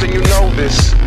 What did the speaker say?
you know this.